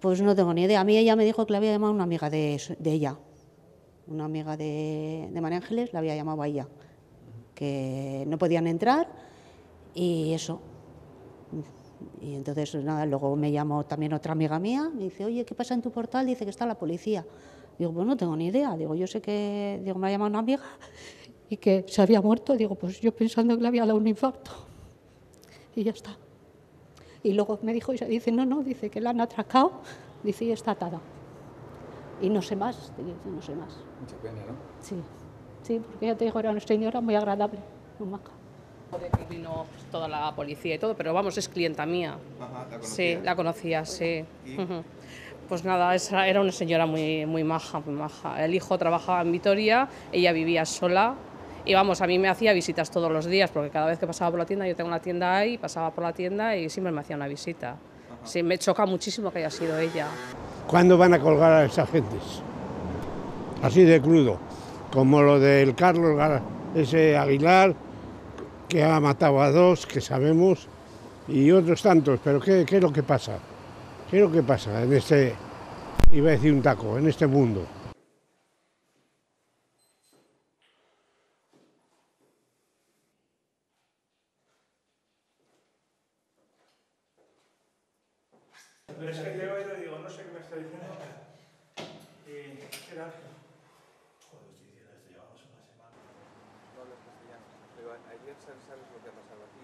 Pues no tengo ni idea. A mí ella me dijo que le había llamado una amiga de, de ella, una amiga de, de María Ángeles, la había llamado a ella, que no podían entrar y eso. Y entonces, nada, luego me llamó también otra amiga mía, me dice, oye, ¿qué pasa en tu portal? Dice que está la policía. Digo, pues no tengo ni idea. Digo, yo sé que, digo, me ha llamado una amiga y que se había muerto. Digo, pues yo pensando que le había dado un infarto. Y ya está. Y luego me dijo, dice, no, no, dice que la han atracado, dice, y está atada. Y no sé más, dice, no sé más. Mucha pena, ¿no? Sí, sí, porque ya te digo, era una señora muy agradable, muy maja. De que vino toda la policía y todo, pero vamos, es clienta mía. Ajá, ¿la Sí, la conocía, sí. Pues nada, esa era una señora muy, muy maja, muy maja. El hijo trabajaba en Vitoria, ella vivía sola. Y vamos, a mí me hacía visitas todos los días, porque cada vez que pasaba por la tienda, yo tengo una tienda ahí, pasaba por la tienda y siempre me hacía una visita. Sí, me choca muchísimo que haya sido ella. ¿Cuándo van a colgar a esas gentes? Así de crudo, como lo del Carlos ese Aguilar, que ha matado a dos, que sabemos, y otros tantos, pero ¿qué, qué es lo que pasa? ¿Qué es lo que pasa en este, iba a decir un taco, en este mundo? Pero es que llego y le digo, no sé qué me está diciendo. Y era... Joder, estoy diciendo esto, llevamos una semana. No hablas castellano. Pero ayer sabes lo que ha pasado aquí.